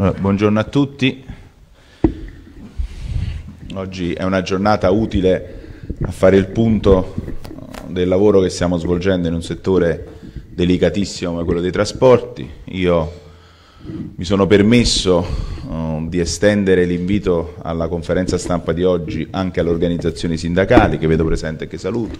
Allora, buongiorno a tutti. Oggi è una giornata utile a fare il punto del lavoro che stiamo svolgendo in un settore delicatissimo come quello dei trasporti. Io mi sono permesso uh, di estendere l'invito alla conferenza stampa di oggi anche alle organizzazioni sindacali che vedo presente e che saluto,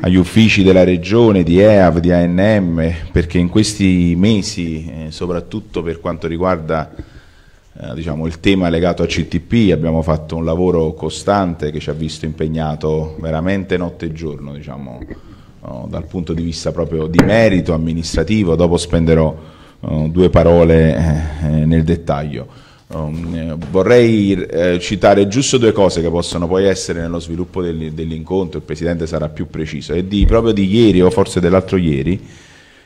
agli uffici della Regione, di EAV, di ANM, perché in questi mesi, eh, soprattutto per quanto riguarda eh, diciamo, il tema legato a CTP, abbiamo fatto un lavoro costante che ci ha visto impegnato veramente notte e giorno, diciamo, oh, dal punto di vista proprio di merito amministrativo, dopo spenderò Uh, due parole eh, nel dettaglio. Um, eh, vorrei eh, citare giusto due cose che possono poi essere nello sviluppo del, dell'incontro, il Presidente sarà più preciso, e di, proprio di ieri o forse dell'altro ieri,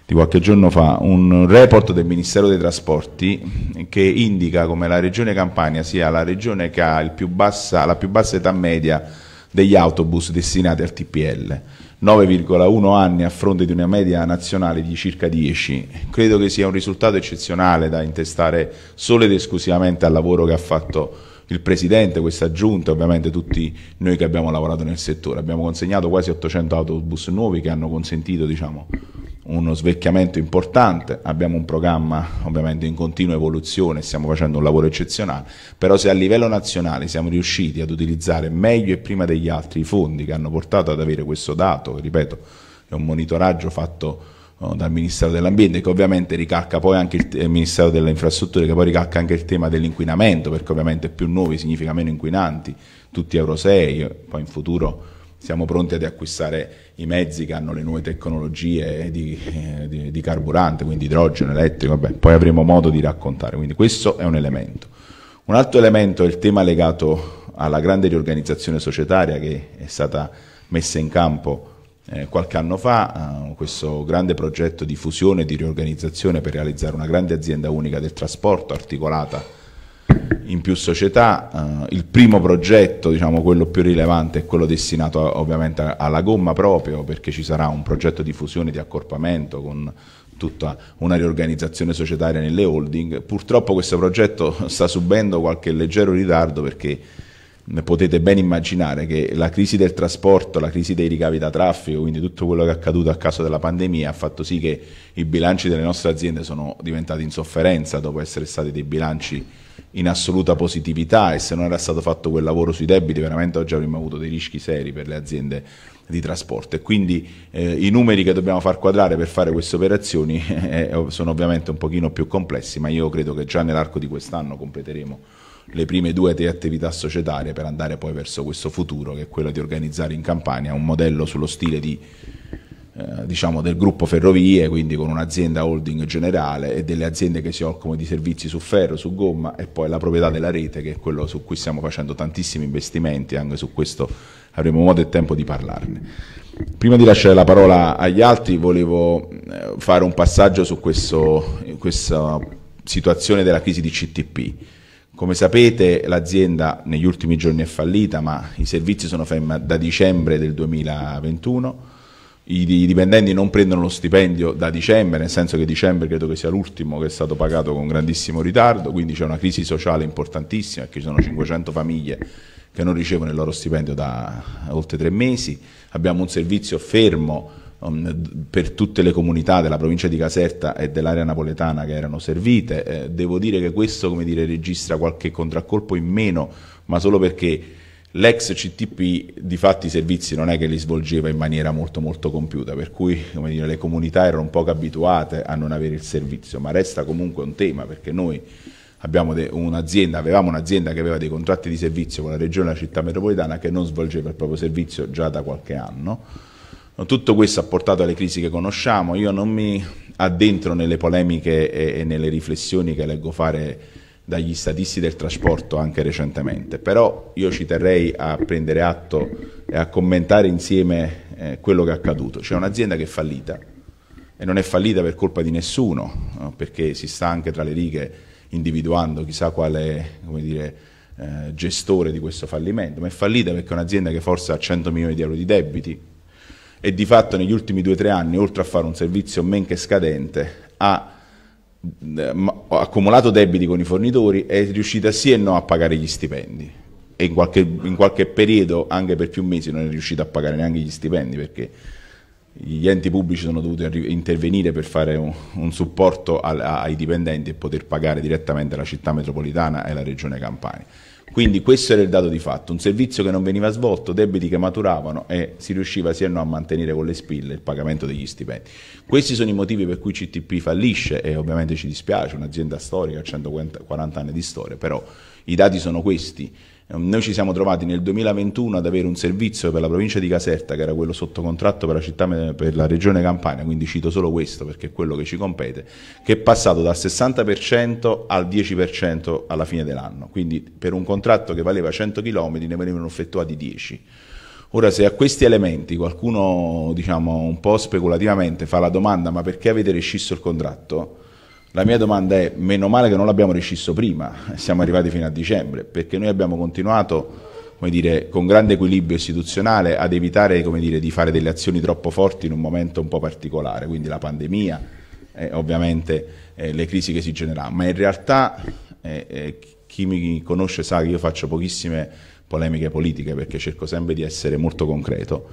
di qualche giorno fa, un report del Ministero dei Trasporti che indica come la regione Campania sia la regione che ha più bassa, la più bassa età media degli autobus destinati al TPL. 9,1 anni a fronte di una media nazionale di circa 10. Credo che sia un risultato eccezionale da intestare solo ed esclusivamente al lavoro che ha fatto il Presidente, questa giunta, ovviamente tutti noi che abbiamo lavorato nel settore. Abbiamo consegnato quasi 800 autobus nuovi che hanno consentito diciamo, uno svecchiamento importante, abbiamo un programma ovviamente in continua evoluzione, stiamo facendo un lavoro eccezionale, però se a livello nazionale siamo riusciti ad utilizzare meglio e prima degli altri i fondi che hanno portato ad avere questo dato, ripeto è un monitoraggio fatto oh, dal Ministero dell'Ambiente che ovviamente ricalca poi anche il Ministero delle Infrastrutture che poi ricalca anche il tema dell'inquinamento perché ovviamente più nuovi significa meno inquinanti, tutti Euro 6, poi in futuro siamo pronti ad acquistare i mezzi che hanno le nuove tecnologie di, di, di carburante, quindi idrogeno, elettrico, vabbè, poi avremo modo di raccontare, quindi questo è un elemento. Un altro elemento è il tema legato alla grande riorganizzazione societaria che è stata messa in campo eh, qualche anno fa, eh, questo grande progetto di fusione e di riorganizzazione per realizzare una grande azienda unica del trasporto articolata in più società. Eh, il primo progetto, diciamo quello più rilevante, è quello destinato a, ovviamente alla gomma proprio, perché ci sarà un progetto di fusione, di accorpamento con tutta una riorganizzazione societaria nelle holding. Purtroppo questo progetto sta subendo qualche leggero ritardo perché potete ben immaginare che la crisi del trasporto, la crisi dei ricavi da traffico, quindi tutto quello che è accaduto a causa della pandemia ha fatto sì che i bilanci delle nostre aziende sono diventati in sofferenza dopo essere stati dei bilanci in assoluta positività e se non era stato fatto quel lavoro sui debiti veramente oggi avremmo avuto dei rischi seri per le aziende di trasporto. E quindi eh, i numeri che dobbiamo far quadrare per fare queste operazioni eh, sono ovviamente un pochino più complessi ma io credo che già nell'arco di quest'anno completeremo le prime due attività societarie per andare poi verso questo futuro che è quello di organizzare in Campania un modello sullo stile di eh, diciamo del gruppo Ferrovie, quindi con un'azienda holding generale e delle aziende che si occupano di servizi su ferro, su gomma e poi la proprietà della rete che è quello su cui stiamo facendo tantissimi investimenti, anche su questo avremo modo e tempo di parlarne. Prima di lasciare la parola agli altri volevo eh, fare un passaggio su questo, questa situazione della crisi di CTP. Come sapete l'azienda negli ultimi giorni è fallita, ma i servizi sono fermi da dicembre del 2021 i, dipendenti non prendono lo stipendio da dicembre, nel senso che dicembre credo che sia l'ultimo che è stato pagato con grandissimo ritardo, quindi c'è una crisi sociale importantissima ci sono 500 famiglie che non ricevono il loro stipendio da oltre tre mesi, abbiamo un servizio fermo um, per tutte le comunità della provincia di Caserta e dell'area napoletana che erano servite, eh, devo dire che questo dire, registra qualche contraccolpo in meno, ma solo perché L'ex CTP di fatti i servizi non è che li svolgeva in maniera molto molto compiuta, per cui dire, le comunità erano un poco abituate a non avere il servizio, ma resta comunque un tema perché noi un'azienda, avevamo un'azienda che aveva dei contratti di servizio con la regione e la città metropolitana che non svolgeva il proprio servizio già da qualche anno. Tutto questo ha portato alle crisi che conosciamo, io non mi addentro nelle polemiche e, e nelle riflessioni che leggo fare dagli statisti del trasporto anche recentemente, però io ci terrei a prendere atto e a commentare insieme eh, quello che è accaduto. C'è un'azienda che è fallita e non è fallita per colpa di nessuno, no? perché si sta anche tra le righe individuando chissà quale dire, eh, gestore di questo fallimento, ma è fallita perché è un'azienda che forse ha 100 milioni di euro di debiti e di fatto negli ultimi due o tre anni, oltre a fare un servizio men che scadente, ha ha accumulato debiti con i fornitori, è riuscita sì e no a pagare gli stipendi e in qualche, in qualche periodo, anche per più mesi, non è riuscita a pagare neanche gli stipendi perché gli enti pubblici sono dovuti intervenire per fare un, un supporto al, ai dipendenti e poter pagare direttamente la città metropolitana e la regione Campania. Quindi questo era il dato di fatto, un servizio che non veniva svolto, debiti che maturavano e si riusciva sì o no a mantenere con le spille il pagamento degli stipendi. Questi sono i motivi per cui CTP fallisce e ovviamente ci dispiace, un'azienda storica, 140 anni di storia, però i dati sono questi noi ci siamo trovati nel 2021 ad avere un servizio per la provincia di Caserta, che era quello sotto contratto per la, città, per la regione Campania, quindi cito solo questo perché è quello che ci compete, che è passato dal 60% al 10% alla fine dell'anno. Quindi per un contratto che valeva 100 km ne venivano effettuati 10. Ora, se a questi elementi qualcuno, diciamo, un po' speculativamente fa la domanda ma perché avete rescisso il contratto? La mia domanda è, meno male che non l'abbiamo rescisso prima, siamo arrivati fino a dicembre, perché noi abbiamo continuato dire, con grande equilibrio istituzionale ad evitare dire, di fare delle azioni troppo forti in un momento un po' particolare, quindi la pandemia, eh, ovviamente eh, le crisi che si generavano, ma in realtà eh, eh, chi mi conosce sa che io faccio pochissime polemiche politiche perché cerco sempre di essere molto concreto.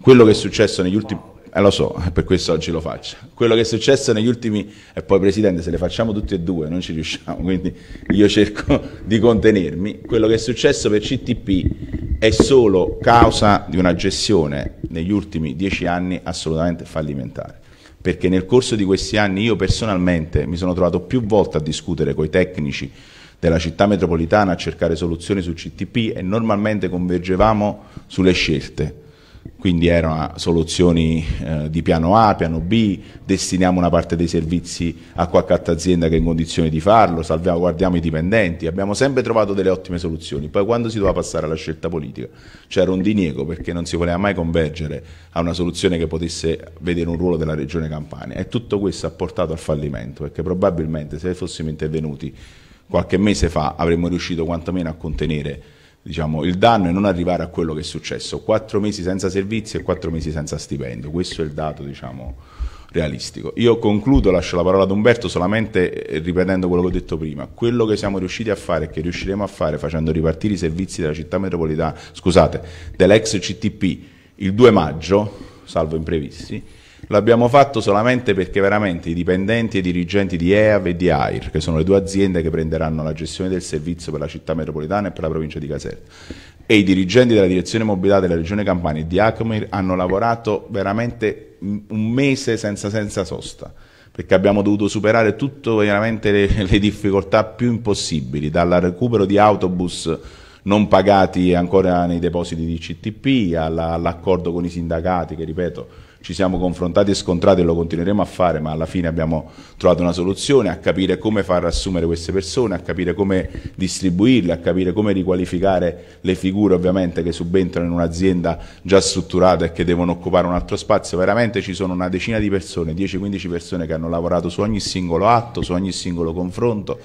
Quello che è successo negli ultimi... Eh, lo so, per questo oggi lo faccio. Quello che è successo negli ultimi, e poi Presidente, se le facciamo tutti e due non ci riusciamo, quindi io cerco di contenermi. Quello che è successo per CTP è solo causa di una gestione negli ultimi dieci anni assolutamente fallimentare. Perché nel corso di questi anni io personalmente mi sono trovato più volte a discutere con i tecnici della città metropolitana a cercare soluzioni su CTP e normalmente convergevamo sulle scelte quindi erano soluzioni eh, di piano A, piano B, destiniamo una parte dei servizi a qualche altra azienda che è in condizione di farlo, salvaguardiamo i dipendenti, abbiamo sempre trovato delle ottime soluzioni, poi quando si doveva passare alla scelta politica? C'era un diniego perché non si voleva mai convergere a una soluzione che potesse vedere un ruolo della regione Campania. E tutto questo ha portato al fallimento perché probabilmente se fossimo intervenuti qualche mese fa avremmo riuscito quantomeno a contenere diciamo, il danno è non arrivare a quello che è successo, quattro mesi senza servizi e quattro mesi senza stipendio, questo è il dato diciamo, realistico. Io concludo, lascio la parola ad Umberto solamente eh, ripetendo quello che ho detto prima, quello che siamo riusciti a fare e che riusciremo a fare facendo ripartire i servizi della città metropolitana, scusate, dell'ex CTP il 2 maggio, salvo imprevisti, L'abbiamo fatto solamente perché veramente i dipendenti e i dirigenti di EAV e di AIR, che sono le due aziende che prenderanno la gestione del servizio per la città metropolitana e per la provincia di Caserta, e i dirigenti della direzione mobilità della regione Campania e di Acmir hanno lavorato veramente un mese senza, senza sosta perché abbiamo dovuto superare tutte veramente le, le, difficoltà più impossibili, dal recupero di autobus non pagati ancora nei depositi di CTP all'accordo con i sindacati che, ripeto, ci siamo confrontati e scontrati e lo continueremo a fare, ma alla fine abbiamo trovato una soluzione a capire come far assumere queste persone, a capire come distribuirle, a capire come riqualificare le figure ovviamente che subentrano in un'azienda già strutturata e che devono occupare un altro spazio. Veramente ci sono una decina di persone, 10-15 persone che hanno lavorato su ogni singolo atto, su ogni singolo confronto,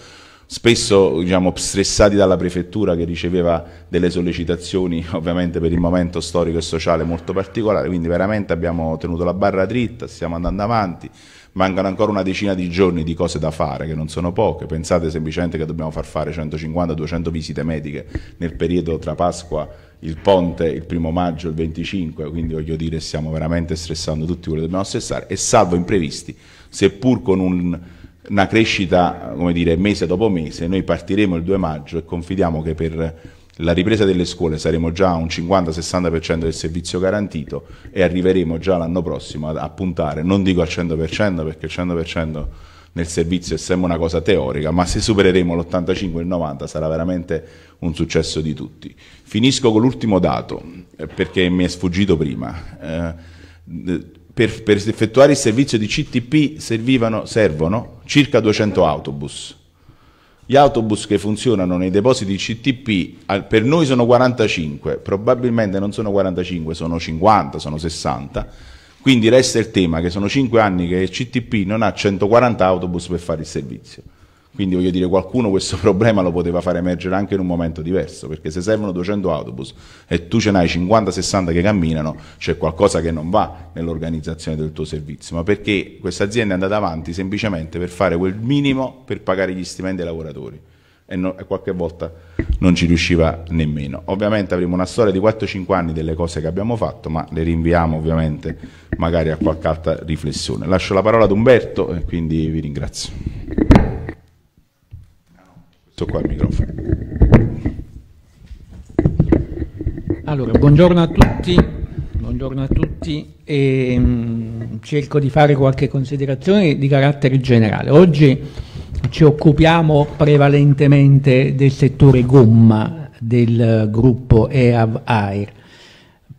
spesso diciamo, stressati dalla prefettura che riceveva delle sollecitazioni ovviamente per il momento storico e sociale molto particolare, quindi veramente abbiamo tenuto la barra dritta, stiamo andando avanti, mancano ancora una decina di giorni di cose da fare che non sono poche, pensate semplicemente che dobbiamo far fare 150-200 visite mediche nel periodo tra Pasqua il ponte il primo maggio, il 25, quindi voglio dire stiamo veramente stressando tutti quelli che dobbiamo stressare. E salvo imprevisti, seppur con un una crescita, come dire, mese dopo mese. Noi partiremo il 2 maggio e confidiamo che per la ripresa delle scuole saremo già a un 50-60% del servizio garantito e arriveremo già l'anno prossimo a, puntare, non dico al 100% perché il 100% nel servizio è sempre una cosa teorica, ma se supereremo l'85 il 90 sarà veramente un successo di tutti. Finisco con l'ultimo dato, eh, perché mi è sfuggito prima. Eh, per, per, effettuare il servizio di CTP servono circa 200 autobus. Gli autobus che funzionano nei depositi CTP per noi sono 45, probabilmente non sono 45, sono 50, sono 60. Quindi resta il tema che sono 5 anni che il CTP non ha 140 autobus per fare il servizio. Quindi voglio dire, qualcuno questo problema lo poteva fare emergere anche in un momento diverso, perché se servono 200 autobus e tu ce n'hai 50-60 che camminano, c'è qualcosa che non va nell'organizzazione del tuo servizio, ma perché questa azienda è andata avanti semplicemente per fare quel minimo per pagare gli stipendi ai lavoratori e, no, e qualche volta non ci riusciva nemmeno. Ovviamente avremo una storia di 4-5 anni delle cose che abbiamo fatto, ma le rinviamo ovviamente magari a qualche altra riflessione. Lascio la parola ad Umberto e quindi vi ringrazio. Sto qua il microfono. Allora, buongiorno a tutti, buongiorno a tutti e, mh, cerco di fare qualche considerazione di carattere generale. Oggi ci occupiamo prevalentemente del settore gomma del gruppo EAV Air,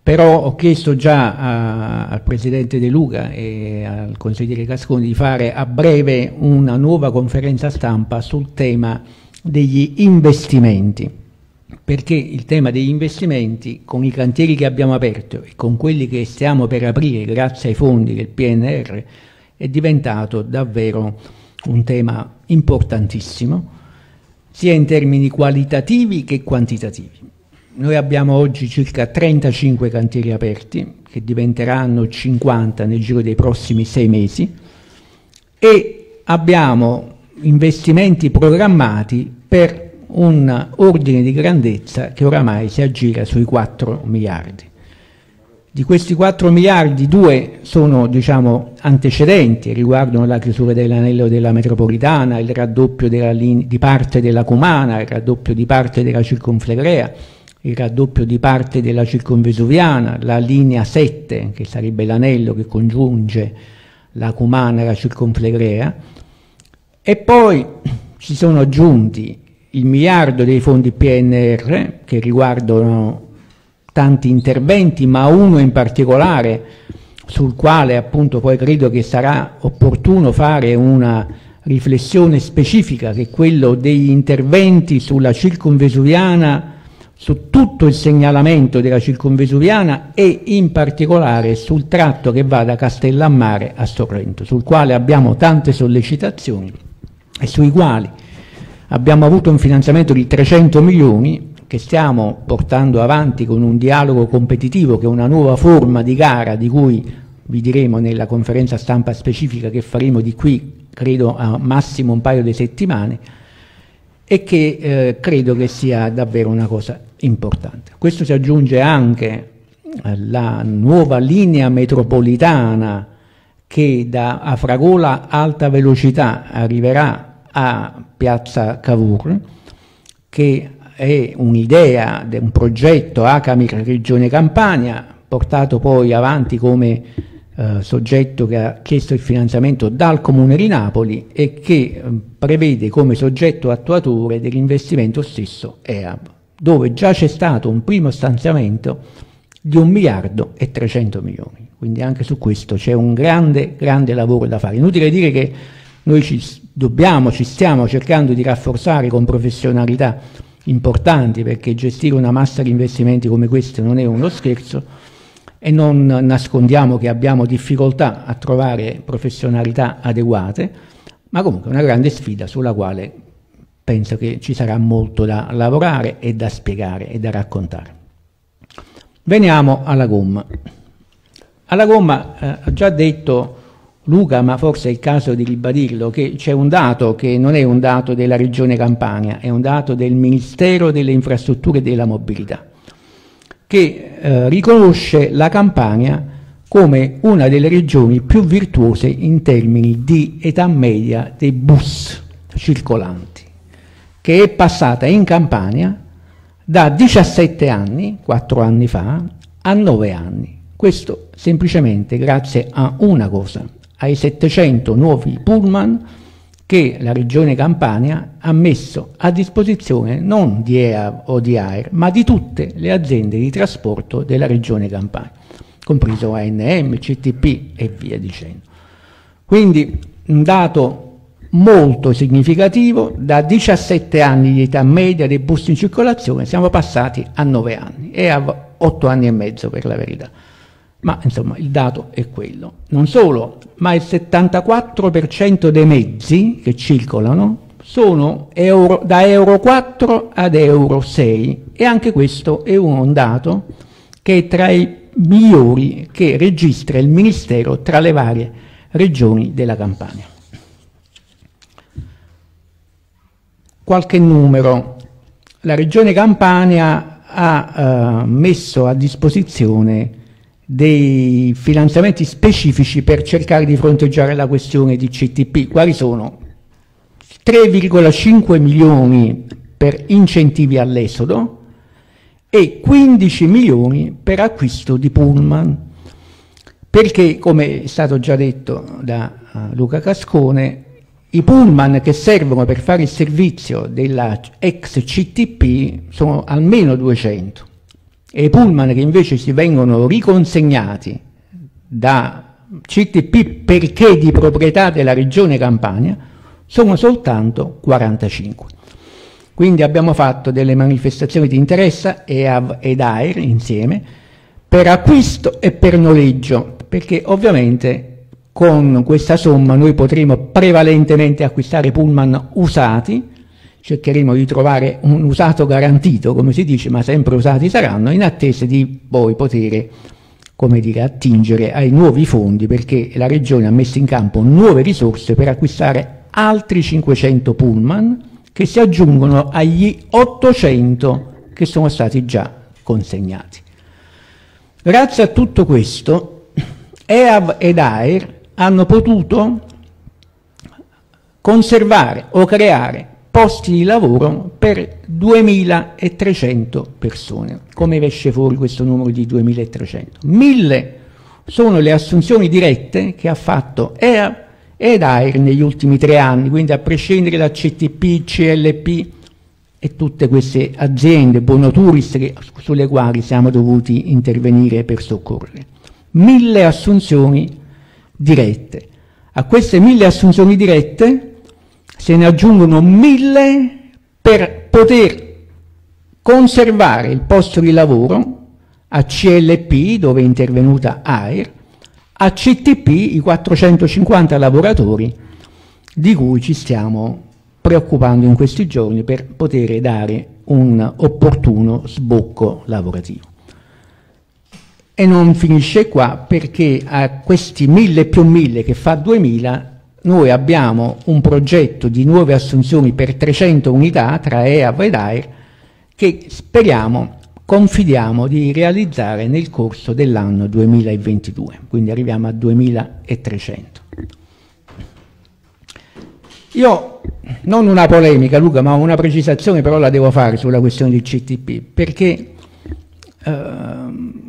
però ho chiesto già a, al Presidente De Luca e al Consigliere Casconi di fare a breve una nuova conferenza stampa sul tema degli investimenti, perché il tema degli investimenti con i cantieri che abbiamo aperto e con quelli che stiamo per aprire grazie ai fondi del PNR è diventato davvero un tema importantissimo, sia in termini qualitativi che quantitativi. Noi abbiamo oggi circa 35 cantieri aperti, che diventeranno 50 nel giro dei prossimi sei mesi, e abbiamo investimenti programmati per un ordine di grandezza che oramai si aggira sui 4 miliardi. Di questi 4 miliardi, due sono diciamo, antecedenti, riguardano la chiusura dell'anello della metropolitana, il raddoppio di parte della Cumana, il raddoppio di parte della circonflegrea, il raddoppio di parte della circonvesuviana, la linea 7, che sarebbe l'anello che congiunge la Cumana e la circonflegrea, e poi si sono aggiunti il miliardo dei fondi PNR che riguardano tanti interventi, ma uno in particolare sul quale appunto poi credo che sarà opportuno fare una riflessione specifica che è quello degli interventi sulla circonvesuviana, su tutto il segnalamento della circonvesuviana e in particolare sul tratto che va da Castellammare a Sorrento, sul quale abbiamo tante sollecitazioni sui quali abbiamo avuto un finanziamento di 300 milioni che stiamo portando avanti con un dialogo competitivo che è una nuova forma di gara di cui vi diremo nella conferenza stampa specifica che faremo di qui credo a massimo un paio di settimane e che eh, credo che sia davvero una cosa importante. Questo si aggiunge anche alla nuova linea metropolitana che da Afragola alta velocità arriverà a Piazza Cavour, che è un'idea, un progetto ACAMIR Regione Campania, portato poi avanti come eh, soggetto che ha chiesto il finanziamento dal Comune di Napoli e che eh, prevede come soggetto attuatore dell'investimento stesso EAB, dove già c'è stato un primo stanziamento di un miliardo e 300 milioni. Quindi anche su questo c'è un grande, grande lavoro da fare. Inutile dire che noi ci dobbiamo, ci stiamo cercando di rafforzare con professionalità importanti perché gestire una massa di investimenti come questa non è uno scherzo e non nascondiamo che abbiamo difficoltà a trovare professionalità adeguate, ma comunque è una grande sfida sulla quale penso che ci sarà molto da lavorare e da spiegare e da raccontare. Veniamo alla gomma. Alla gomma eh, ha già detto Luca, ma forse è il caso di ribadirlo, che c'è un dato che non è un dato della Regione Campania, è un dato del Ministero delle Infrastrutture e della Mobilità, che eh, riconosce la Campania come una delle regioni più virtuose in termini di età media dei bus circolanti, che è passata in Campania da 17 anni, 4 anni fa, a 9 anni. Questo semplicemente grazie a una cosa, ai 700 nuovi pullman che la regione Campania ha messo a disposizione non di EA o di AER, ma di tutte le aziende di trasporto della regione Campania, compreso ANM, CTP e via dicendo. Quindi un dato molto significativo, da 17 anni di età media dei bus in circolazione siamo passati a 9 anni e a 8 anni e mezzo per la verità ma insomma il dato è quello. Non solo, ma il 74% dei mezzi che circolano sono euro, da Euro 4 ad Euro 6 e anche questo è un dato che è tra i migliori che registra il Ministero tra le varie regioni della Campania. Qualche numero. La regione Campania ha eh, messo a disposizione dei finanziamenti specifici per cercare di fronteggiare la questione di CTP. Quali sono? 3,5 milioni per incentivi all'esodo e 15 milioni per acquisto di pullman, perché come è stato già detto da uh, Luca Cascone, i pullman che servono per fare il servizio della ex CTP sono almeno 200 e i pullman che invece si vengono riconsegnati da CTP perché di proprietà della regione Campania sono soltanto 45. Quindi abbiamo fatto delle manifestazioni di interesse EAV ed AIR insieme per acquisto e per noleggio, perché ovviamente con questa somma noi potremo prevalentemente acquistare pullman usati, cercheremo di trovare un usato garantito, come si dice, ma sempre usati saranno, in attesa di poi poter come dire, attingere ai nuovi fondi, perché la Regione ha messo in campo nuove risorse per acquistare altri 500 pullman che si aggiungono agli 800 che sono stati già consegnati. Grazie a tutto questo, EAV ed AIR hanno potuto conservare o creare posti di lavoro per 2.300 persone. Come esce fuori questo numero di 2.300? Mille sono le assunzioni dirette che ha fatto EAV ed AIR negli ultimi tre anni, quindi a prescindere da CTP, CLP e tutte queste aziende bonoturist che, sulle quali siamo dovuti intervenire per soccorrere. Mille assunzioni dirette. A queste mille assunzioni dirette se ne aggiungono mille per poter conservare il posto di lavoro a CLP, dove è intervenuta AIR, a CTP i 450 lavoratori di cui ci stiamo preoccupando in questi giorni per poter dare un opportuno sbocco lavorativo. E non finisce qua perché a questi 1000 più 1000 che fa 2000 noi abbiamo un progetto di nuove assunzioni per 300 unità tra EAV ed AIR che speriamo confidiamo di realizzare nel corso dell'anno 2022, quindi arriviamo a 2300. Io non una polemica Luca, ma una precisazione però la devo fare sulla questione del CTP, perché ehm,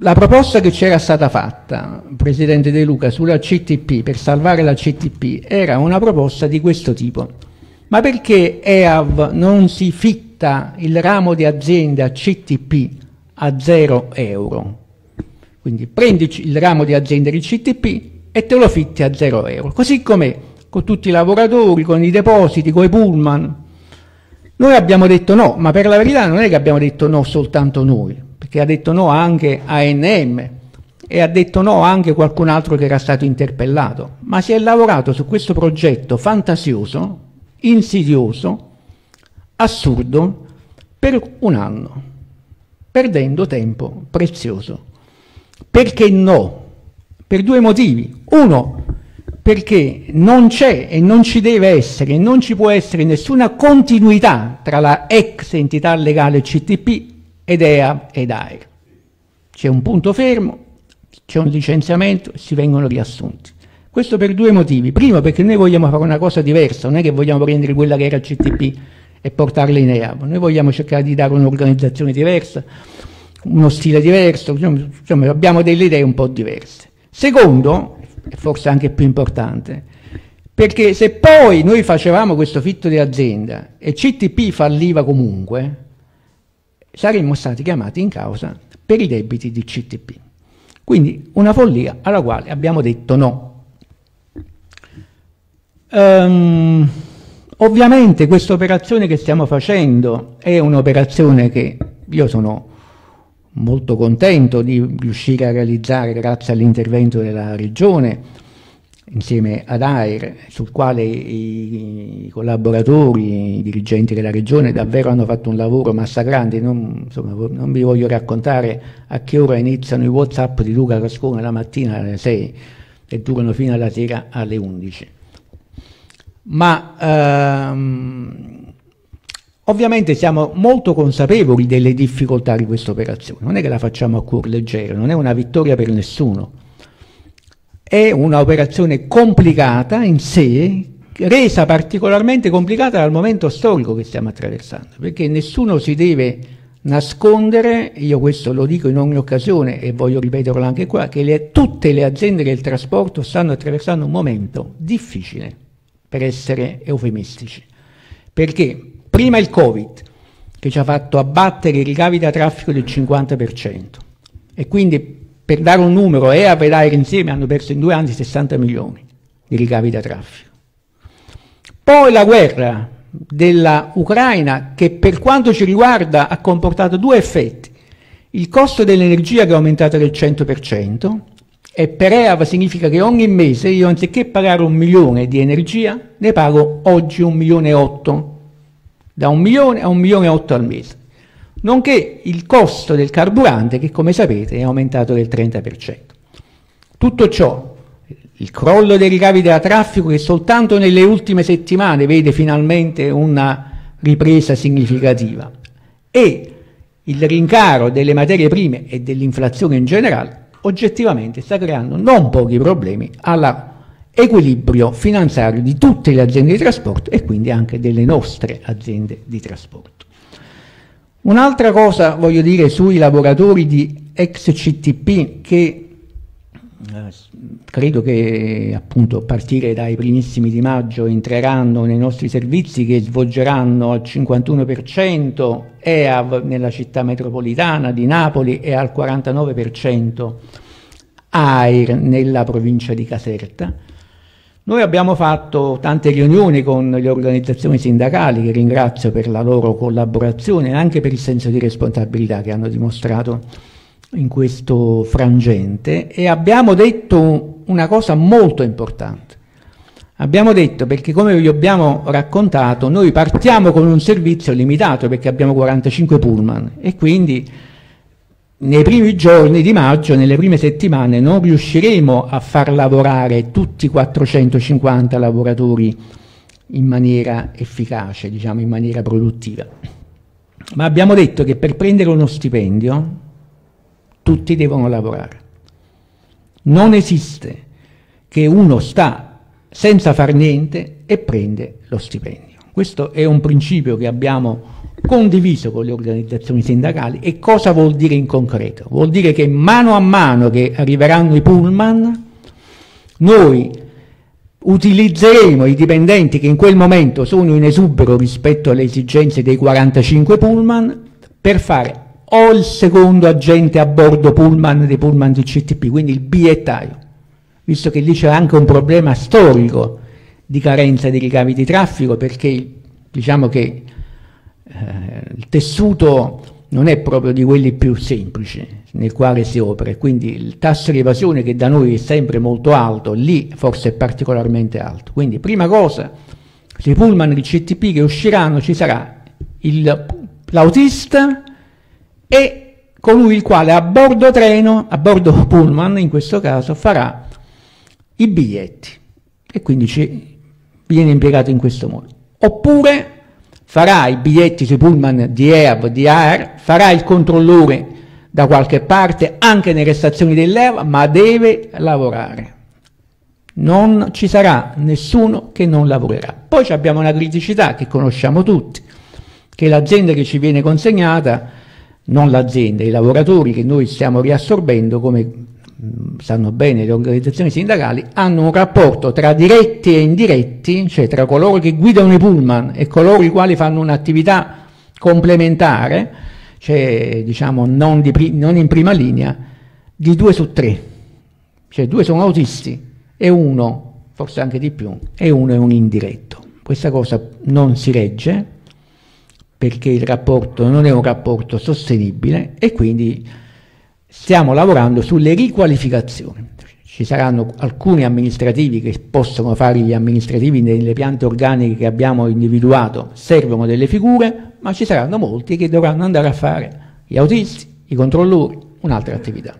la proposta che c'era stata fatta, Presidente De Luca, sulla CTP, per salvare la CTP, era una proposta di questo tipo. Ma perché EAV non si fitta il ramo di azienda CTP a 0 euro. Quindi prendi il ramo di azienda di CTP e te lo fitti a 0 euro. Così come con tutti i lavoratori, con i depositi, con i pullman. Noi abbiamo detto no, ma per la verità non è che abbiamo detto no soltanto noi, perché ha detto no anche ANM e ha detto no anche qualcun altro che era stato interpellato, ma si è lavorato su questo progetto fantasioso, insidioso, assurdo per un anno, perdendo tempo prezioso. Perché no? Per due motivi. Uno, perché non c'è e non ci deve essere, non ci può essere nessuna continuità tra la ex entità legale CTP ed EA ed AIR. C'è un punto fermo, c'è un licenziamento si vengono riassunti. Questo per due motivi. Primo, perché noi vogliamo fare una cosa diversa, non è che vogliamo prendere quella che era CTP e portarle in EAB. Noi vogliamo cercare di dare un'organizzazione diversa, uno stile diverso, insomma abbiamo delle idee un po' diverse. Secondo, e forse anche più importante, perché se poi noi facevamo questo fitto di azienda e CTP falliva comunque, saremmo stati chiamati in causa per i debiti di CTP. Quindi una follia alla quale abbiamo detto no. Um, Ovviamente questa operazione che stiamo facendo è un'operazione che io sono molto contento di riuscire a realizzare grazie all'intervento della Regione insieme ad AIR, sul quale i, collaboratori, i dirigenti della regione davvero hanno fatto un lavoro massacrante. Non, insomma, non vi voglio raccontare a che ora iniziano i WhatsApp di Luca Rascone la mattina alle 6 e durano fino alla sera alle 11. Ma ehm, ovviamente siamo molto consapevoli delle difficoltà di questa operazione, non è che la facciamo a cuor leggero, non è una vittoria per nessuno è un'operazione complicata in sé, resa particolarmente complicata dal momento storico che stiamo attraversando, perché nessuno si deve nascondere, io questo lo dico in ogni occasione e voglio ripeterlo anche qua, che le, tutte le aziende del trasporto stanno attraversando un momento difficile, per essere eufemistici. Perché prima il Covid, che ci ha fatto abbattere i ricavi da traffico del 50%, e quindi per dare un numero, EAP ed AIR insieme hanno perso in due anni 60 milioni di ricavi da traffico. Poi la guerra dell'Ucraina che per quanto ci riguarda ha comportato due effetti. Il costo dell'energia che è aumentato del 100% e per EAV significa che ogni mese io anziché pagare un milione di energia ne pago oggi un milione e otto, da un milione a un milione e otto al mese nonché il costo del carburante che come sapete è aumentato del 30%. Tutto ciò, il crollo dei ricavi da traffico che soltanto nelle ultime settimane vede finalmente una ripresa significativa e il rincaro delle materie prime e dell'inflazione in generale oggettivamente sta creando non pochi problemi all'equilibrio finanziario di tutte le aziende di trasporto e quindi anche delle nostre aziende di trasporto. Un'altra cosa voglio dire sui lavoratori di ex CTP che credo che appunto a partire dai primissimi di maggio entreranno nei nostri servizi che svolgeranno al 51% EAV nella città metropolitana di Napoli e al 49% AIR nella provincia di Caserta. Noi abbiamo fatto tante riunioni con le organizzazioni sindacali, che ringrazio per la loro collaborazione e anche per il senso di responsabilità che hanno dimostrato in questo frangente e abbiamo detto una cosa molto importante. Abbiamo detto, perché come vi abbiamo raccontato, noi partiamo con un servizio limitato perché abbiamo 45 pullman e quindi nei primi giorni di maggio, nelle prime settimane, non riusciremo a far lavorare tutti i 450 lavoratori in maniera efficace, diciamo in maniera produttiva. Ma abbiamo detto che per prendere uno stipendio tutti devono lavorare. Non esiste che uno sta senza far niente e prende lo stipendio. Questo è un principio che abbiamo condiviso con le organizzazioni sindacali e cosa vuol dire in concreto? Vuol dire che mano a mano che arriveranno i pullman noi utilizzeremo i dipendenti che in quel momento sono in esubero rispetto alle esigenze dei 45 pullman per fare o il secondo agente a bordo pullman dei pullman di CTP, quindi il biettaio, visto che lì c'è anche un problema storico di carenza di ricavi di traffico perché diciamo che eh, il tessuto non è proprio di quelli più semplici nel quale si opera, quindi il tasso di evasione che da noi è sempre molto alto, lì forse è particolarmente alto. Quindi prima cosa, sui pullman di CTP che usciranno ci sarà l'autista e colui il quale a bordo treno, a bordo pullman in questo caso, farà i biglietti e quindi ci viene impiegato in questo modo. Oppure farà i biglietti sui pullman di EAV, di AR, farà il controllore da qualche parte anche nelle stazioni dell'EAV, ma deve lavorare. Non ci sarà nessuno che non lavorerà. Poi abbiamo una criticità che conosciamo tutti, che l'azienda che ci viene consegnata, non l'azienda, i lavoratori che noi stiamo riassorbendo come sanno bene le organizzazioni sindacali, hanno un rapporto tra diretti e indiretti, cioè tra coloro che guidano i pullman e coloro i quali fanno un'attività complementare, cioè diciamo non, di, non in prima linea, di due su tre. Cioè due sono autisti e uno, forse anche di più, e uno è un indiretto. Questa cosa non si regge perché il rapporto non è un rapporto sostenibile e quindi stiamo lavorando sulle riqualificazioni. ci saranno alcuni amministrativi che possono fare gli amministrativi nelle piante organiche che abbiamo individuato, servono delle figure, ma ci saranno molti che dovranno andare a fare gli autisti, i controllori, un'altra attività.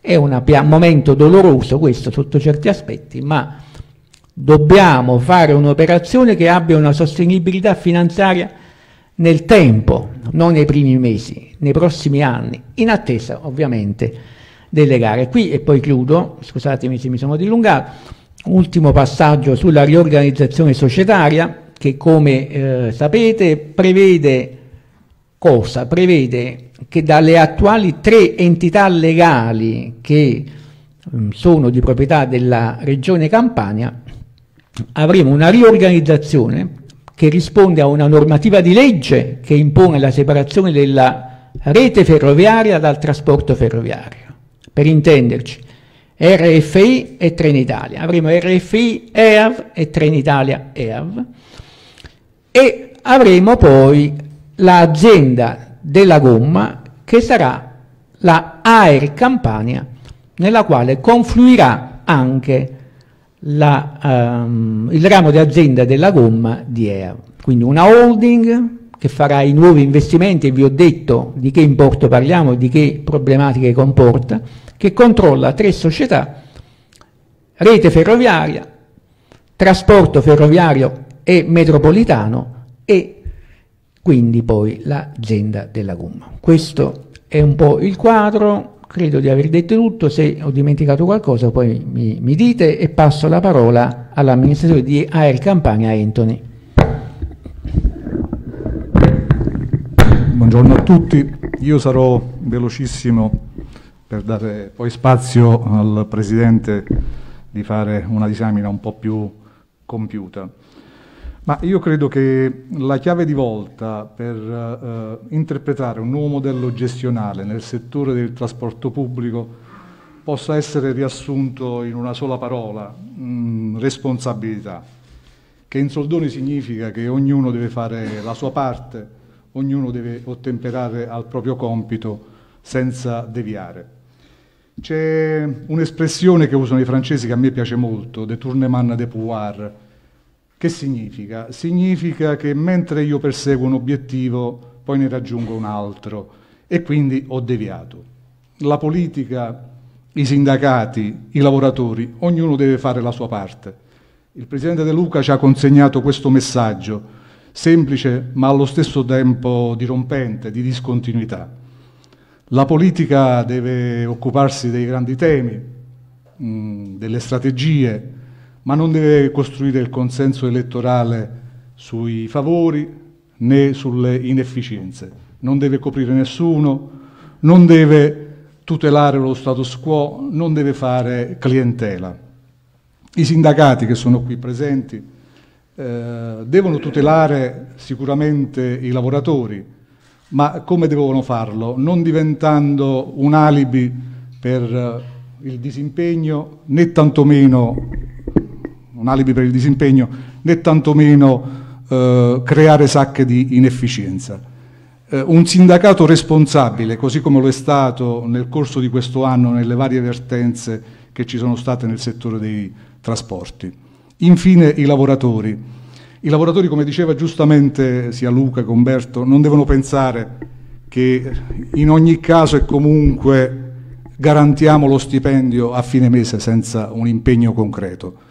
È un momento doloroso questo sotto certi aspetti, ma dobbiamo fare un'operazione che abbia una sostenibilità finanziaria nel tempo, non nei primi mesi, nei prossimi anni, in attesa ovviamente delle gare. Qui, e poi chiudo, scusatemi se mi sono dilungato, ultimo passaggio sulla riorganizzazione societaria che come eh, sapete prevede cosa? Prevede che dalle attuali tre entità legali che mh, mm, sono di proprietà della Regione Campania avremo una riorganizzazione che risponde a una normativa di legge che impone la separazione della rete ferroviaria dal trasporto ferroviario. Per intenderci, RFI e Trenitalia. Avremo RFI EAV e Trenitalia EAV e avremo poi l'azienda della gomma che sarà la Air Campania nella quale confluirà anche la, um, il ramo di azienda della gomma di EA. Quindi una holding che farà i nuovi investimenti, vi ho detto di che importo parliamo, di che problematiche comporta, che controlla tre società, rete ferroviaria, trasporto ferroviario e metropolitano e quindi poi l'azienda della gomma. Questo è un po' il quadro, credo di aver detto tutto, se ho dimenticato qualcosa poi mi, mi dite e passo la parola all'amministratore di Air Campania Anthony. Buongiorno a tutti, io sarò velocissimo per dare poi spazio al Presidente di fare una disamina un po' più compiuta. Ma io credo che la chiave di volta per eh, interpretare un nuovo modello gestionale nel settore del trasporto pubblico possa essere riassunto in una sola parola, mh, mm, responsabilità, che in soldoni significa che ognuno deve fare la sua parte, ognuno deve ottemperare al proprio compito senza deviare. C'è un'espressione che usano i francesi che a me piace molto, de tournement de pouvoir, che significa? Significa che mentre io perseguo un obiettivo, poi ne raggiungo un altro e quindi ho deviato. La politica, i sindacati, i lavoratori, ognuno deve fare la sua parte. Il Presidente De Luca ci ha consegnato questo messaggio, semplice ma allo stesso tempo dirompente, di discontinuità. La politica deve occuparsi dei grandi temi, mh, delle strategie, ma non deve costruire il consenso elettorale sui favori né sulle inefficienze, non deve coprire nessuno, non deve tutelare lo status quo, non deve fare clientela. I sindacati che sono qui presenti eh, devono tutelare sicuramente i lavoratori, ma come devono farlo? Non diventando un alibi per eh, il disimpegno né tantomeno un alibi per il disimpegno, né tantomeno eh, creare sacche di inefficienza. Eh, un sindacato responsabile, così come lo è stato nel corso di questo anno nelle varie vertenze che ci sono state nel settore dei trasporti. Infine i lavoratori. I lavoratori, come diceva giustamente sia Luca che Umberto, non devono pensare che in ogni caso e comunque garantiamo lo stipendio a fine mese senza un impegno concreto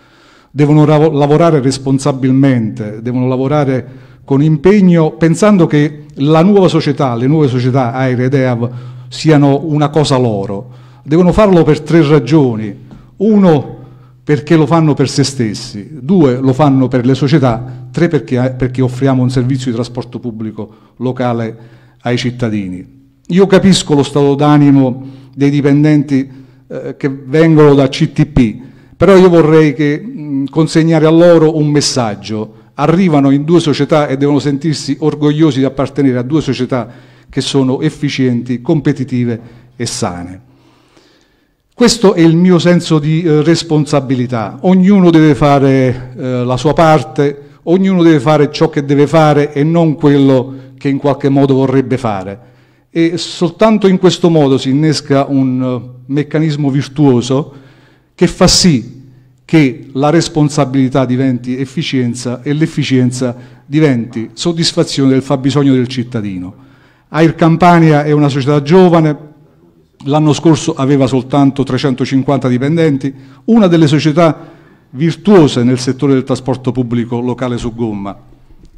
devono lavorare responsabilmente, devono lavorare con impegno, pensando che la nuova società, le nuove società AIRE ed EAV siano una cosa loro. Devono farlo per tre ragioni. Uno, perché lo fanno per se stessi, due, lo fanno per le società, tre, perché, perché offriamo un servizio di trasporto pubblico locale ai cittadini. Io capisco lo stato d'animo dei dipendenti eh, che vengono da CTP, però io vorrei che, mh, consegnare a loro un messaggio. Arrivano in due società e devono sentirsi orgogliosi di appartenere a due società che sono efficienti, competitive e sane. Questo è il mio senso di eh, responsabilità. Ognuno deve fare eh, la sua parte, ognuno deve fare ciò che deve fare e non quello che in qualche modo vorrebbe fare. E soltanto in questo modo si innesca un uh, meccanismo virtuoso che fa sì che la responsabilità diventi efficienza e l'efficienza diventi soddisfazione del fabbisogno del cittadino. Air Campania è una società giovane, l'anno scorso aveva soltanto 350 dipendenti, una delle società virtuose nel settore del trasporto pubblico locale su gomma.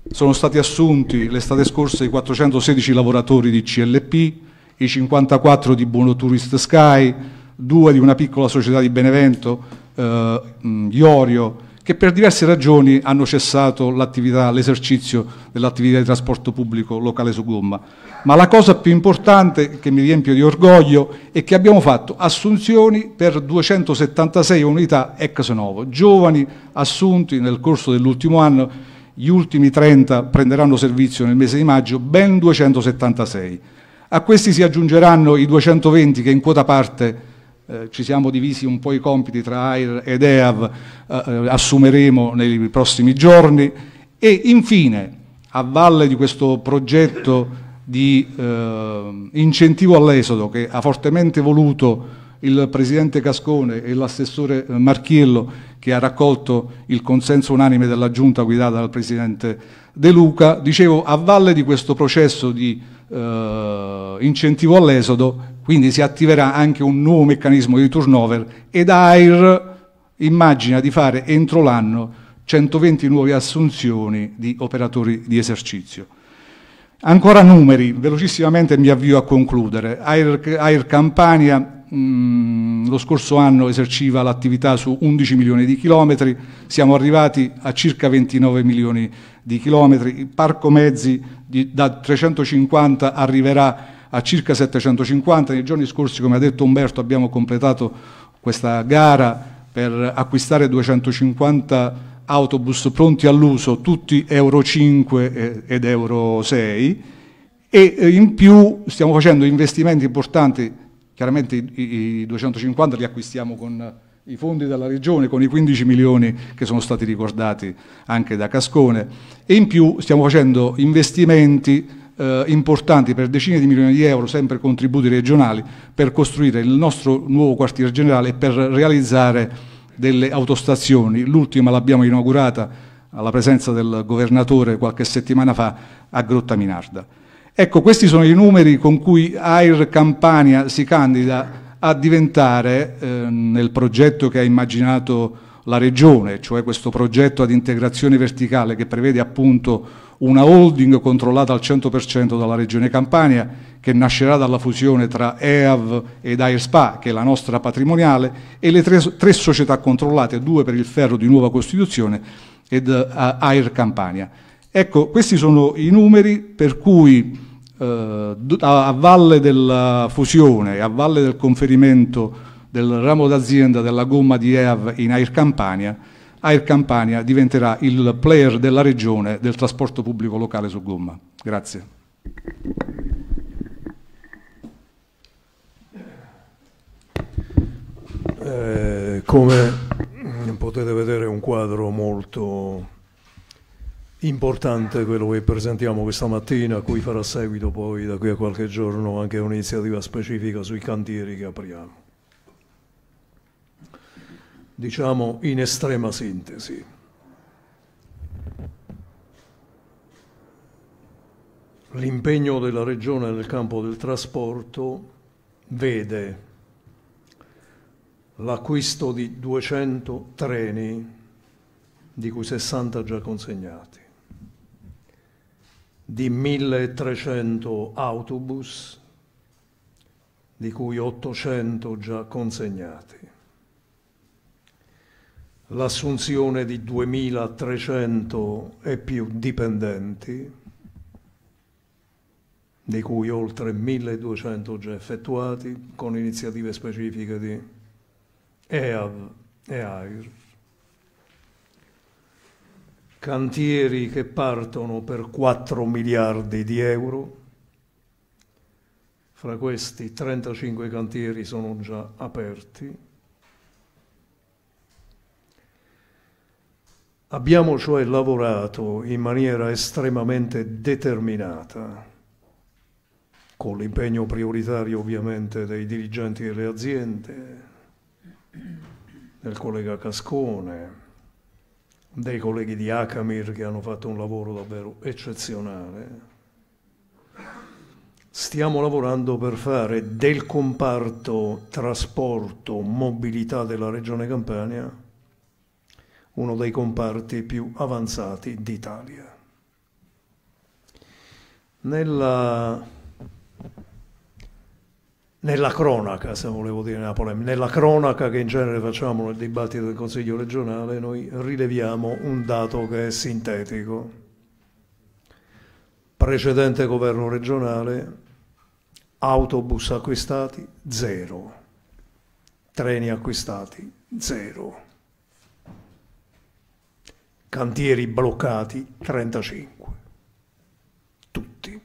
Sono stati assunti l'estate scorsa i 416 lavoratori di CLP, i 54 di Buono Tourist Sky, due di una piccola società di Benevento, eh, Iorio, che per diverse ragioni hanno cessato l'esercizio dell'attività di trasporto pubblico locale su gomma. Ma la cosa più importante che mi riempie di orgoglio è che abbiamo fatto assunzioni per 276 unità ex novo, giovani assunti nel corso dell'ultimo anno, gli ultimi 30 prenderanno servizio nel mese di maggio, ben 276. A questi si aggiungeranno i 220 che in quota parte eh, ci siamo divisi un po' i compiti tra AIR ed EAV, eh, eh, assumeremo nei prossimi giorni. E infine a valle di questo progetto di eh, incentivo all'esodo che ha fortemente voluto il Presidente Cascone e l'assessore eh, Marchiello che ha raccolto il consenso unanime della Giunta guidata dal Presidente De Luca, dicevo a valle di questo processo di eh, incentivo all'esodo quindi si attiverà anche un nuovo meccanismo di turnover ed AIR immagina di fare entro l'anno 120 nuove assunzioni di operatori di esercizio. Ancora numeri, velocissimamente mi avvio a concludere. Air, Air Campania mm, lo scorso anno eserciva l'attività su 11 milioni di chilometri, siamo arrivati a circa 29 milioni di chilometri, il parco mezzi di, da 350 arriverà a circa 750. Nei giorni scorsi, come ha detto Umberto, abbiamo completato questa gara per acquistare 250 autobus pronti all'uso, tutti Euro 5 ed Euro 6 e eh, in più stiamo facendo investimenti importanti, chiaramente i 250 li acquistiamo con i fondi della regione, con i 15 milioni che sono stati ricordati anche da Cascone e in più stiamo facendo investimenti eh, importanti per decine di milioni di euro, sempre contributi regionali, per costruire il nostro nuovo quartiere generale e per realizzare delle autostazioni. L'ultima l'abbiamo inaugurata alla presenza del governatore qualche settimana fa a Grotta Minarda. Ecco, questi sono i numeri con cui Air Campania si candida a diventare, eh, nel progetto che ha immaginato la Regione, cioè questo progetto ad integrazione verticale che prevede appunto una holding controllata al 100% dalla Regione Campania che nascerà dalla fusione tra EAV ed AIRSPA, che è la nostra patrimoniale, e le tre, tre società controllate, due per il ferro di nuova Costituzione ed uh, Air Campania. Ecco, questi sono i numeri per cui uh, a valle della fusione, a valle del conferimento del ramo d'azienda della gomma di EAV in Air Campania, Air Campania diventerà il player della regione del trasporto pubblico locale su gomma. Grazie. Eh, come potete vedere è un quadro molto importante quello che presentiamo questa mattina, a cui farà seguito poi da qui a qualche giorno anche un'iniziativa specifica sui cantieri che apriamo diciamo in estrema sintesi. L'impegno della Regione nel campo del trasporto vede l'acquisto di 200 treni, di cui 60 già consegnati, di 1300 autobus, di cui 800 già consegnati, l'assunzione di 2.300 e più dipendenti, di cui oltre 1.200 già effettuati, con iniziative specifiche di EAV e AIR. Cantieri che partono per 4 miliardi di euro, fra questi 35 cantieri sono già aperti, Abbiamo cioè lavorato in maniera estremamente determinata, con l'impegno prioritario ovviamente dei dirigenti delle aziende, del collega Cascone, dei colleghi di Acamir che hanno fatto un lavoro davvero eccezionale. Stiamo lavorando per fare del comparto trasporto, mobilità della Regione Campania uno dei comparti più avanzati d'Italia. Nella, nella cronaca, se volevo dire nella nella cronaca che in genere facciamo nel dibattito del Consiglio regionale, noi rileviamo un dato che è sintetico. Precedente governo regionale, autobus acquistati zero, treni acquistati zero. Cantieri bloccati 35, tutti.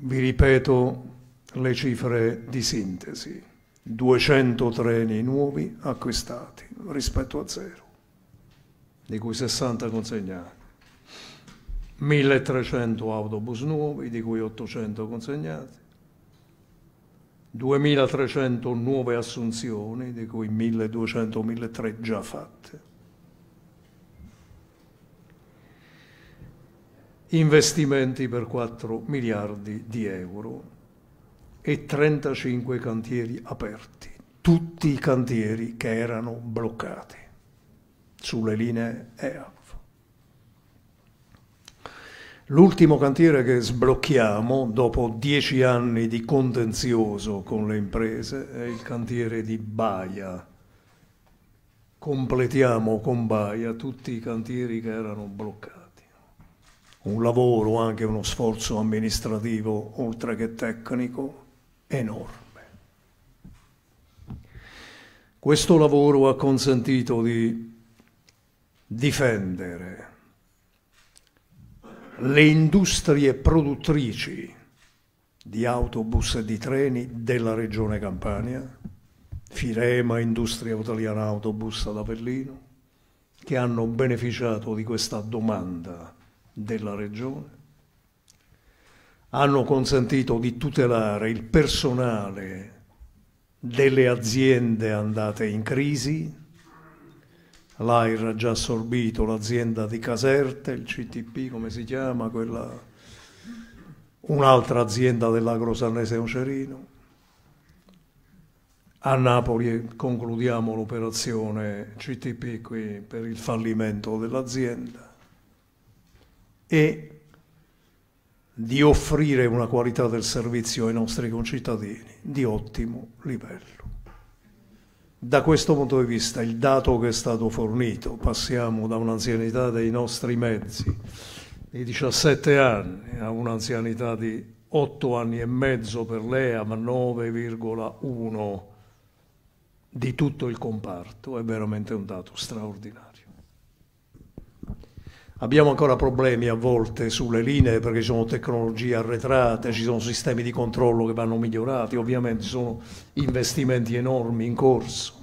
Vi ripeto le cifre di sintesi, 200 treni nuovi acquistati rispetto a zero, di cui 60 consegnati. 1300 autobus nuovi, di cui 800 consegnati, 2.300 nuove assunzioni, di cui 1.200-1.300 già fatte. Investimenti per 4 miliardi di euro e 35 cantieri aperti, tutti i cantieri che erano bloccati sulle linee EA. L'ultimo cantiere che sblocchiamo dopo dieci anni di contenzioso con le imprese è il cantiere di Baia. Completiamo con Baia tutti i cantieri che erano bloccati. Un lavoro, anche uno sforzo amministrativo, oltre che tecnico, enorme. Questo lavoro ha consentito di difendere le industrie produttrici di autobus e di treni della regione Campania, Firema, Industria Italiana Autobus ad Avellino, che hanno beneficiato di questa domanda della regione, hanno consentito di tutelare il personale delle aziende andate in crisi, l'AIR ha già assorbito l'azienda di Caserte, il CTP come si chiama, un'altra azienda dell'Agro Sannese Ocerino. A Napoli concludiamo l'operazione CTP qui per il fallimento dell'azienda e di offrire una qualità del servizio ai nostri concittadini di ottimo livello. Da questo punto di vista il dato che è stato fornito, passiamo da un'anzianità dei nostri mezzi di 17 anni a un'anzianità di 8 anni e mezzo per l'EA, ma 9,1 di tutto il comparto, è veramente un dato straordinario. Abbiamo ancora problemi a volte sulle linee perché ci sono tecnologie arretrate, ci sono sistemi di controllo che vanno migliorati, ovviamente sono investimenti enormi in corso.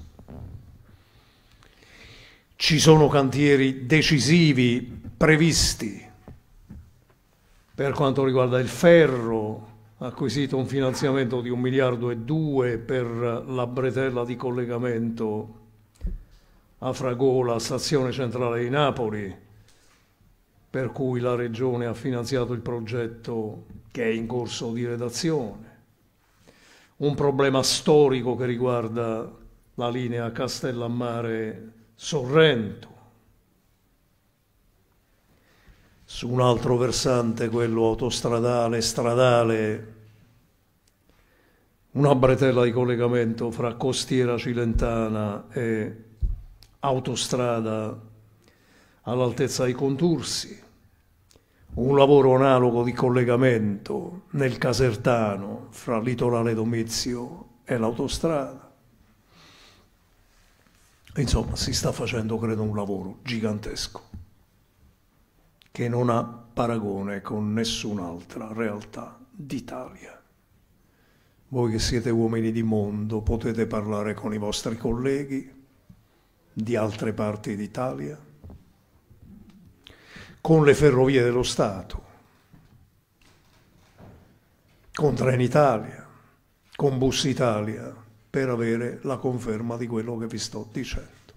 Ci sono cantieri decisivi previsti per quanto riguarda il ferro, acquisito un finanziamento di un miliardo e due per la bretella di collegamento a Fragola, stazione centrale di Napoli, per cui la Regione ha finanziato il progetto che è in corso di redazione. Un problema storico che riguarda la linea Castellammare-Sorrento. Su un altro versante, quello autostradale, stradale, una bretella di collegamento fra costiera cilentana e autostrada all'altezza di Contursi un lavoro analogo di collegamento nel Casertano fra litorale Domizio e l'autostrada. Insomma, si sta facendo, credo, un lavoro gigantesco che non ha paragone con nessun'altra realtà d'Italia. Voi che siete uomini di mondo potete parlare con i vostri colleghi di altre parti d'Italia con le ferrovie dello Stato, con Trenitalia, con Bus Italia, per avere la conferma di quello che vi sto dicendo.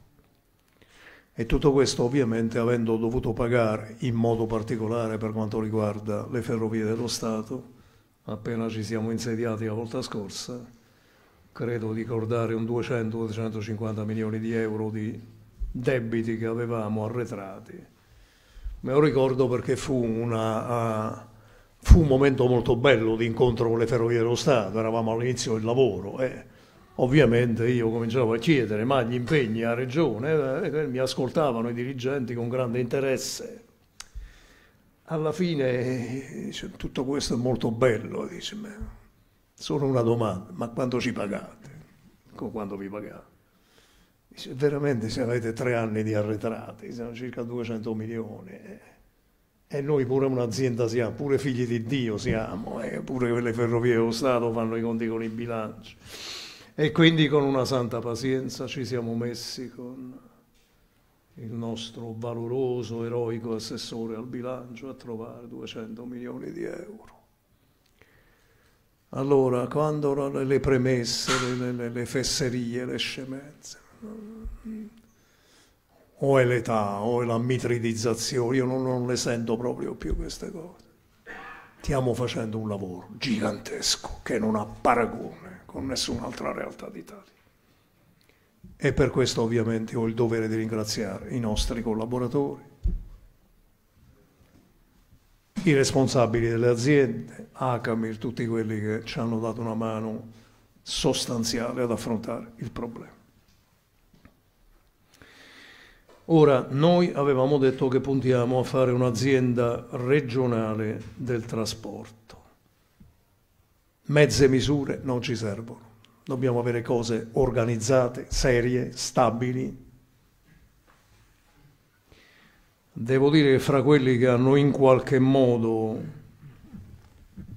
E tutto questo ovviamente avendo dovuto pagare in modo particolare per quanto riguarda le ferrovie dello Stato, appena ci siamo insediati la volta scorsa, credo di ricordare un 200-250 milioni di euro di debiti che avevamo arretrati. Me lo ricordo perché fu, una, uh, fu un momento molto bello di incontro con le ferrovie dello Stato, eravamo all'inizio del lavoro e ovviamente io cominciavo a chiedere ma gli impegni a regione, eh, mi ascoltavano i dirigenti con grande interesse alla fine dice, tutto questo è molto bello, dice, solo una domanda, ma quando ci pagate? Con quando vi pagate? Dice, veramente se avete tre anni di arretrati, siamo circa 200 milioni, eh, e noi pure un'azienda siamo, pure figli di Dio siamo, eh, pure le ferrovie dello Stato fanno i conti con i bilanci. E quindi con una santa pazienza ci siamo messi con il nostro valoroso, eroico assessore al bilancio a trovare 200 milioni di euro. Allora, quando le premesse, le, le, le fesserie, le scemenze, o è l'età, o è la mitridizzazione, io non, non le sento proprio più queste cose. Stiamo facendo un lavoro gigantesco che non ha paragone con nessun'altra realtà d'Italia. E per questo ovviamente ho il dovere di ringraziare i nostri collaboratori, i responsabili delle aziende, Acamir, tutti quelli che ci hanno dato una mano sostanziale ad affrontare il problema. Ora, noi avevamo detto che puntiamo a fare un'azienda regionale del trasporto. Mezze misure non ci servono dobbiamo avere cose organizzate, serie, stabili. Devo dire che fra quelli che hanno in qualche modo,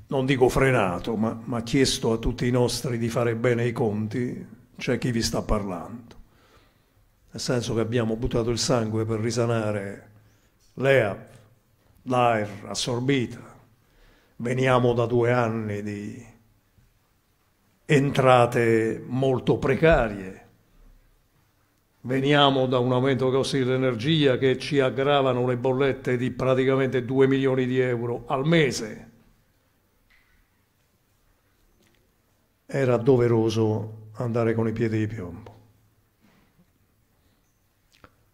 non dico frenato, ma, ma chiesto a tutti i nostri di fare bene i conti, c'è chi vi sta parlando. Nel senso che abbiamo buttato il sangue per risanare l'EA, l'AIR assorbita. Veniamo da due anni di entrate molto precarie. Veniamo da un aumento dei costi dell'energia che ci aggravano le bollette di praticamente 2 milioni di euro al mese. Era doveroso andare con i piedi di piombo.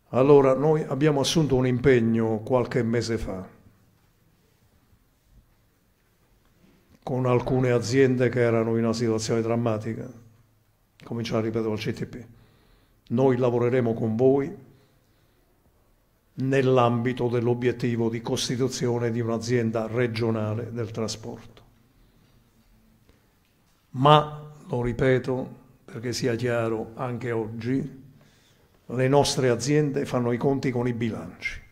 Allora noi abbiamo assunto un impegno qualche mese fa con alcune aziende che erano in una situazione drammatica. Cominciamo a ripetere al CTP. Noi lavoreremo con voi nell'ambito dell'obiettivo di costituzione di un'azienda regionale del trasporto. Ma, lo ripeto perché sia chiaro anche oggi, le nostre aziende fanno i conti con i bilanci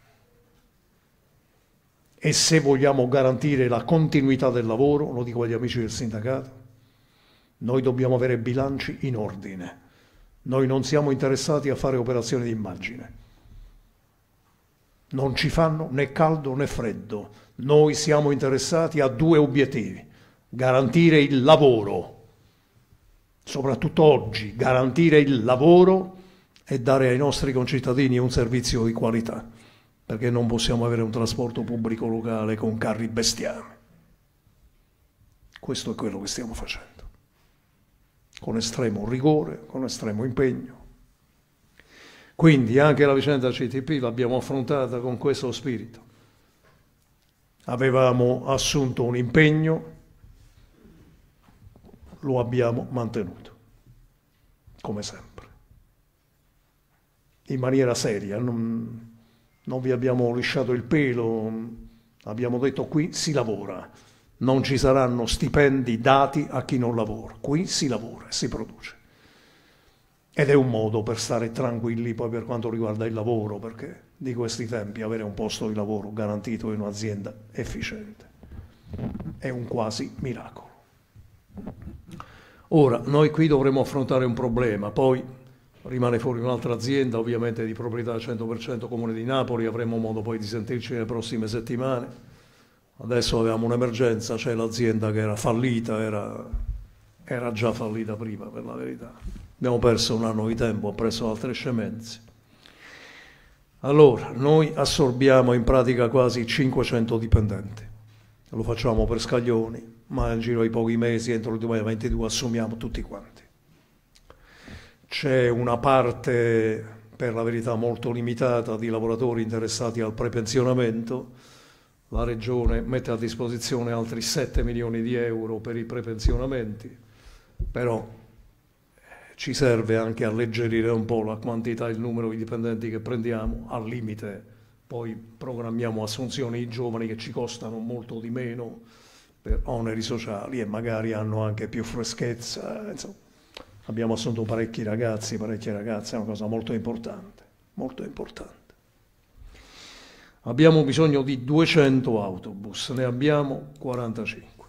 e se vogliamo garantire la continuità del lavoro, lo dico agli amici del sindacato, noi dobbiamo avere bilanci in ordine. Noi non siamo interessati a fare operazioni di immagine. Non ci fanno né caldo né freddo. Noi siamo interessati a due obiettivi. Garantire il lavoro, soprattutto oggi, garantire il lavoro e dare ai nostri concittadini un servizio di qualità perché non possiamo avere un trasporto pubblico locale con carri bestiame. Questo è quello che stiamo facendo, con estremo rigore, con estremo impegno. Quindi anche la vicenda CTP l'abbiamo affrontata con questo spirito. Avevamo assunto un impegno, lo abbiamo mantenuto, come sempre, in maniera seria. Non, non vi abbiamo lisciato il pelo, abbiamo detto qui si lavora, non ci saranno stipendi dati a chi non lavora, qui si lavora, si produce. Ed è un modo per stare tranquilli poi per quanto riguarda il lavoro, perché di questi tempi avere un posto di lavoro garantito in un'azienda efficiente è un quasi miracolo. Ora, noi qui dovremo affrontare un problema, poi rimane fuori un'altra azienda, ovviamente di proprietà al 100% Comune di Napoli, avremo modo poi di sentirci nelle prossime settimane. Adesso avevamo un'emergenza, c'è l'azienda che era fallita, era era già fallita prima per la verità. Abbiamo perso un anno di tempo, ho preso altre scemenze. Allora, noi assorbiamo in pratica quasi 500 dipendenti. Lo facciamo per scaglioni, ma nel giro di pochi mesi, entro il 2022, assumiamo tutti quanti. C'è una parte, per la verità molto limitata, di lavoratori interessati al prepensionamento. La Regione mette a disposizione altri 7 milioni di euro per i prepensionamenti, però eh, ci serve anche alleggerire un po' la quantità e il numero di dipendenti che prendiamo, al limite poi programmiamo assunzioni di giovani che ci costano molto di meno per oneri sociali e magari hanno anche più freschezza. Insomma, abbiamo assunto parecchi ragazzi, parecchie ragazze, è una cosa molto importante, molto importante. Abbiamo bisogno di 200 autobus, ne abbiamo 45.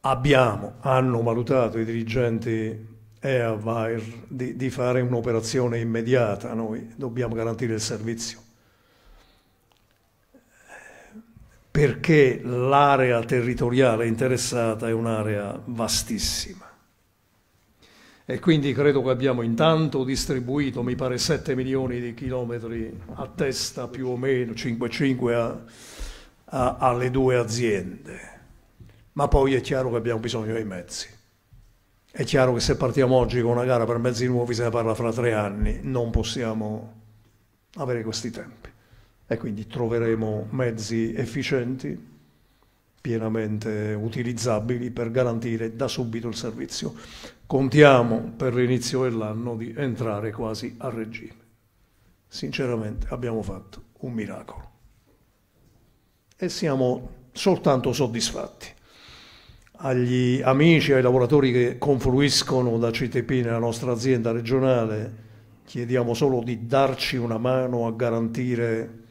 Abbiamo, hanno valutato i dirigenti EAVAIR di, di fare un'operazione immediata, noi dobbiamo garantire il servizio perché l'area territoriale interessata è un'area vastissima. E quindi credo che abbiamo intanto distribuito, mi pare, 7 milioni di chilometri a testa, più o meno 5-5 a, a, alle due aziende. Ma poi è chiaro che abbiamo bisogno dei mezzi. È chiaro che se partiamo oggi con una gara per mezzi nuovi, se ne parla fra tre anni, non possiamo avere questi tempi e quindi troveremo mezzi efficienti, pienamente utilizzabili per garantire da subito il servizio. Contiamo per l'inizio dell'anno di entrare quasi a regime. Sinceramente abbiamo fatto un miracolo e siamo soltanto soddisfatti. Agli amici, ai lavoratori che confluiscono da CTP nella nostra azienda regionale, chiediamo solo di darci una mano a garantire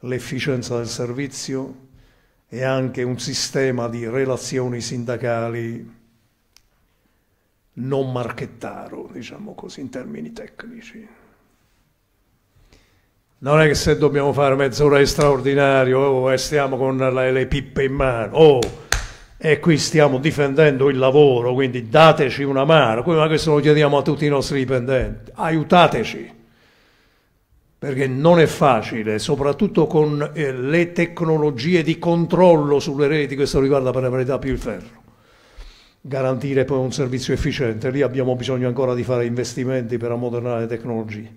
l'efficienza del servizio e anche un sistema di relazioni sindacali non marchettaro, diciamo così, in termini tecnici. Non è che se dobbiamo fare mezz'ora di straordinario oh, e stiamo con le, le pippe in mano, oh, e qui stiamo difendendo il lavoro, quindi dateci una mano, come questo lo chiediamo a tutti i nostri dipendenti, aiutateci perché non è facile, soprattutto con eh, le tecnologie di controllo sulle reti, questo riguarda per la verità più il ferro, garantire poi un servizio efficiente. Lì abbiamo bisogno ancora di fare investimenti per ammodernare le tecnologie,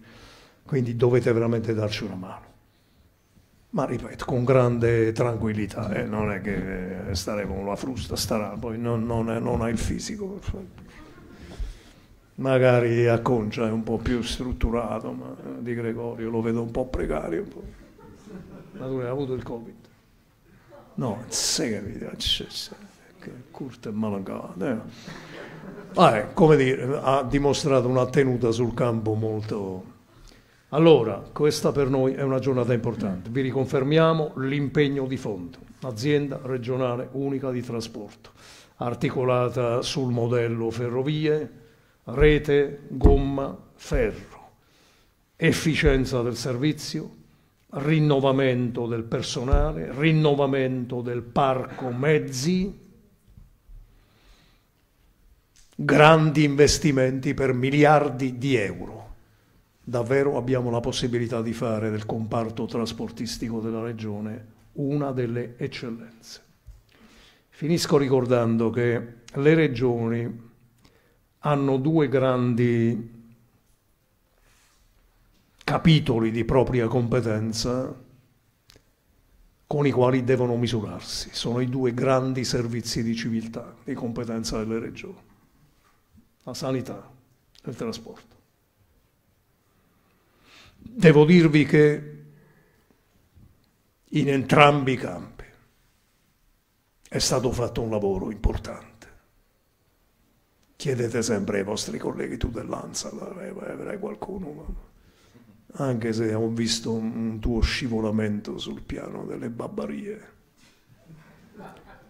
quindi dovete veramente darci una mano. Ma ripeto, con grande tranquillità, eh, non è che eh, staremo con la frusta, starà, poi non, non, è, non ha il fisico. Magari a Concia è un po' più strutturato, ma di Gregorio lo vedo un po' precario. Ma tu hai avuto il Covid? No, sei che Kurt è malacato. Eh. Ah, come dire, ha dimostrato una tenuta sul campo molto... Allora, questa per noi è una giornata importante. Vi riconfermiamo l'impegno di fondo. Azienda regionale unica di trasporto, articolata sul modello ferrovie, rete, gomma, ferro, efficienza del servizio, rinnovamento del personale, rinnovamento del parco mezzi, grandi investimenti per miliardi di euro. Davvero abbiamo la possibilità di fare del comparto trasportistico della regione una delle eccellenze. Finisco ricordando che le regioni hanno due grandi capitoli di propria competenza con i quali devono misurarsi. Sono i due grandi servizi di civiltà, di competenza delle regioni, la sanità e il trasporto. Devo dirvi che in entrambi i campi è stato fatto un lavoro importante chiedete sempre ai vostri colleghi tu dell'ANSA, avrai qualcuno, anche se ho visto un tuo scivolamento sul piano delle babbarie.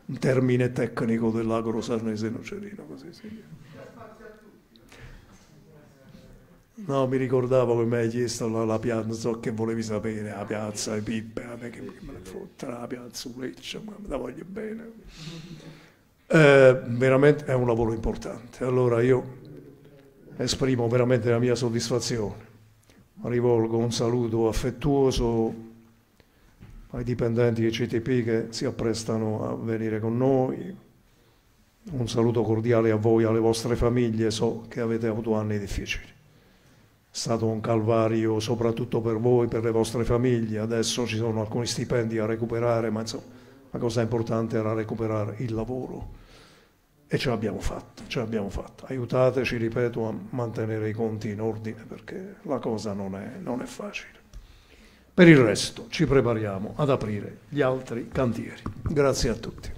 Un termine tecnico dell'agro sarneseno cerino, così si No, mi ricordavo che mi hai chiesto la, la piazza, so che volevi sapere, la piazza, le pippe, me che me ne fotte, la piazza, Lecce, ma la voglio bene. Eh, veramente è un lavoro importante. Allora io esprimo veramente la mia soddisfazione. Rivolgo un saluto affettuoso ai dipendenti di CTP che si apprestano a venire con noi. Un saluto cordiale a voi, alle vostre famiglie, so che avete avuto anni difficili. È stato un calvario soprattutto per voi, per le vostre famiglie. Adesso ci sono alcuni stipendi a recuperare, ma insomma la cosa importante era recuperare il lavoro. E ce l'abbiamo fatta, ce l'abbiamo fatta. Aiutateci, ripeto, a mantenere i conti in ordine perché la cosa non è, non è facile. Per il resto ci prepariamo ad aprire gli altri cantieri. Grazie a tutti.